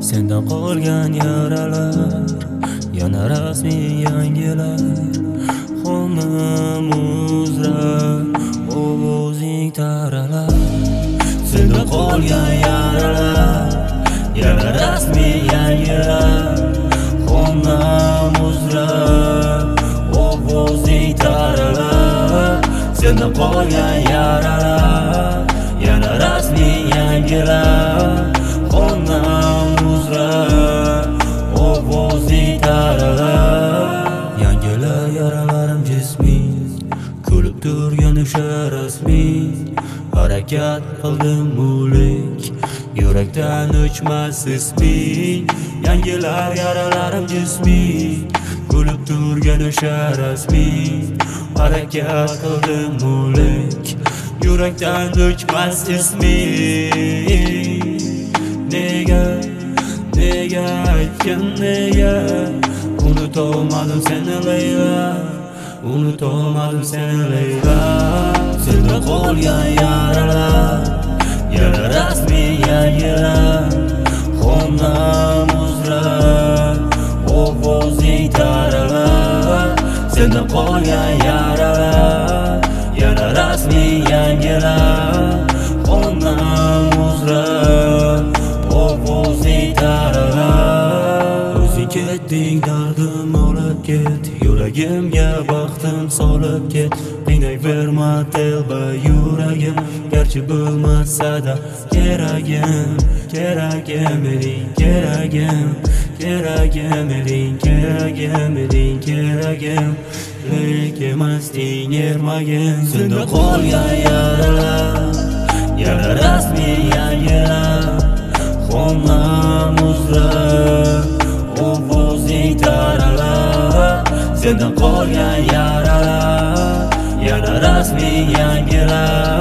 Senda qolgan yaralar yana rasmiy yangilar. Xonim uzra Senda qolgan yaralar yana rasmiy yangilar. Xonam uzra ovozing taralar yangilar yaralarim jismiy kulib turgan o'sha rasmiy harakat qildim o'lik yurakdan o'chmas isming yangilar yaralarim jismiy turgan o'sha rasmiy harakat qildim o'lik yurakdan o'chmas isming nega nega aytgan nega unutolmadim seni Leyla unutolmadim seni Leyla. Senda qolgan yaralar yana rasmiy yangilar taralar senda qolgan yaralar yana rasmiy yangilar. Xonam uzra ovozing taralar o'zing ketding dardim olib ket. Yuragimga baxtim solib ket. Qiynayverma telba yuragim. Garchi bo'lmasada keragim keragim eding keragim. Keragim eding keragim eding keragim. Lek emasding ermagim. Sindi qolgan yaralar yana rasmi yangilar xona uzra ovozing taralar senda qolgan yaralar yana rasmi yangilar